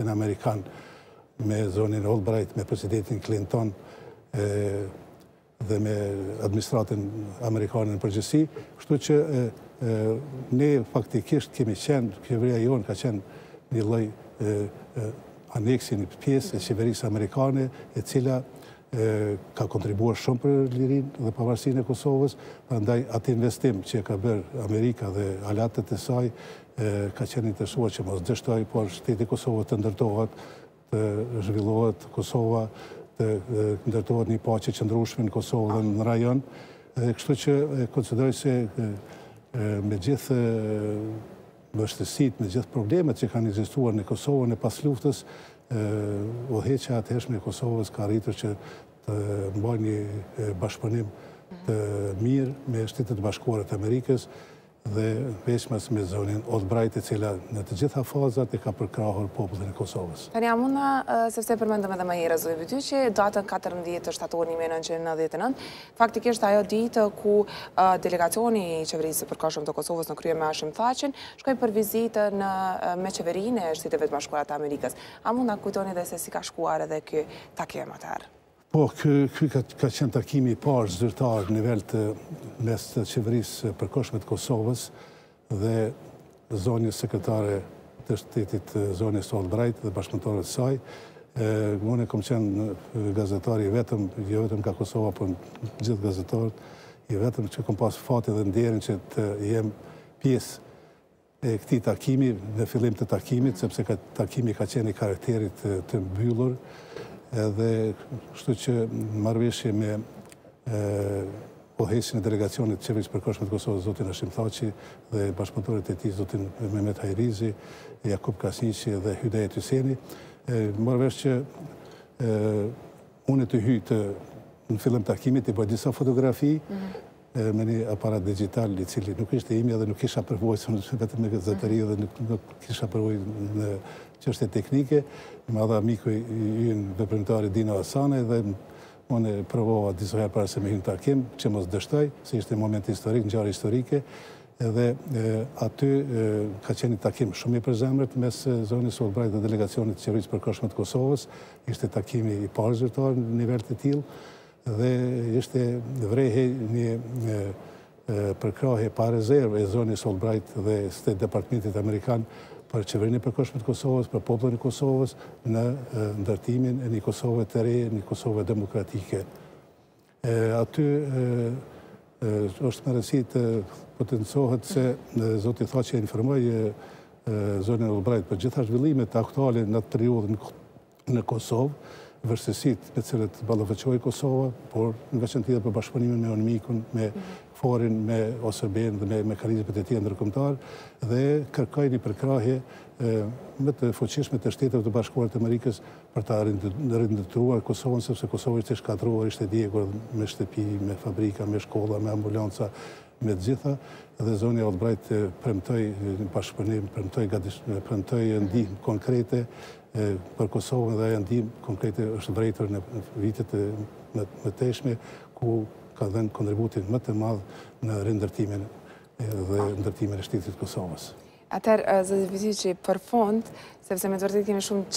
Në amerikan me zonjën Albright, me presidentin Clinton dhe me administratën amerikane në përgjithësi, kështu që ne faktikisht kemi qenë, qeveria jonë ka qenë një lloj aneksi, një pjesë e qeverisë amerikane, e cila ka kontribuar shumë për lirinë dhe pavarësinë e Kosovës, prandaj atë investim që ka bërë Amerika dhe aleatët e saj, ka qenë interesuar që mos dështojë, por shteti i Kosovës të ndërtohet, të zhvillohet Kosova, të ndërtohet një paqe e qëndrueshme në Kosovë dhe në rajon. Dhe kështu që konsideroj se me gjithë vështirësitë, me gjithë problemet që kanë ekzistuar në Kosovën e pasluftës, udhëheqja e atëhershme e Kosovës ka arritur që të mbajë një bashkëpunim të mirë me Shtetet e Bashkuara të Amerikës, dhe veçmas me zonjën Albright e cila në të gjitha fazat e ka përkrahur popullin e Kosovës. Tani a mund na, sepse e përmendëm edhe më herët zoti Bytyqi, datën katërmbëdhjetë shtator një mijë e nëntëqind e nëntëdhjetë e nëntë, faktikisht ajo ditë ku delegacioni i Qeverisë së Përkohshme të Kosovës në krye me Hashim Thaçin shkoi për vizitën me Qeverinë e Shteteve të Bashkuara të Amerikës. A mund ta kujtoni dhe se si ka shkuar edhe ky takim atëherë? Po, ky ky ka, ka qenë takimi i parë zyrtar në nivel mes qeverisë së përkohshme të Kosovës dhe zonjës sekretare të shtetit zonjës Albright dhe bashkëpunëtorëve të saj. E, unë kam qenë gazetari i vetëm, jo vetëm nga Kosova, por gjithë gazetarët, i vetëm që kam pas fatin dhe nderin që të jem pjesë e këtij takimi në fillim të takimit, sepse takimi ka qenë i karakterit të mbyllur, edhe kështu që marrëveshje me udhëheqësin e delegacionit të Qeverisë Përkohshme të Kosovës, zotin Hashim Thaçi dhe bashkëpunëtorët e tij, zotin Mehmet Hajrizi, Jakup Krasniqi dhe Hydajet Hyseni, marrëvesh që unë të hyja në fillim takimit, të bëj disa fotografi, mhm. edhe me një aparat dixhital i cili nuk ishte i imi edhe nuk kisha përvojë, se unë isha vetëm në gazetari dhe nuk nuk kisha përvojë në çështje teknike, ma dha miku ynë veprimtari Dino Asanaj dhe unë e provova disa herë para se me hyrë në takim, që mos dështoj, se ishte një moment historik, ngjarje historike, edhe aty ka qenë një takim shumë i përzemërt mes zonjës Ollbrajt dhe delegacionit të Qeverisë Përkohshme të Kosovës, ishte takimi i parë zyrtar në nivel të tillë, Dhe ishte vrehej një përkrahje pa rezervë e zonjës Albright dhe State Departmentit amerikan për Qeverinë e Përkohshme të Kosovës, për popullin e Kosovës në ndërtimin e një Kosove të re, një Kosove demokratike. Aty është me rëndësi të potencohet se zoti Thaçi informoi zonjën Albright për gjitha zhvillimet aktuale në atë periudhë në Kosovë, vështirësitë me të cilët ballafaqohej Kosova, por në veçanti edhe për bashkëpunimin me UNMIK-un, me KFOR-in, me OSBE-në dhe me mekanizmat e tjera ndërkombëtarë dhe kërkoi një përkrahje më të fuqishme të Shteteve të Bashkuara të Amerikës për ta rindërtuar Kosovën, sepse Kosova ishte shkatërruar, ishte djegur me shtëpi, me fabrika, me shkolla, me ambulanca, me të gjitha dhe zonja Albright premtoi bashkëpunim, premtoi premtoi ndihmë konkrete për Kosovën dhe ajo ndihmë konkrete është vërejtur në vitet e mëtejshme, ku ka dhenë kontributin më të madh në rindërtimin dhe ndërtimin e shtetit të Kosovës. Atëherë, Zëzë Vizici, për fund, sepse me të vërtetë kemi shumë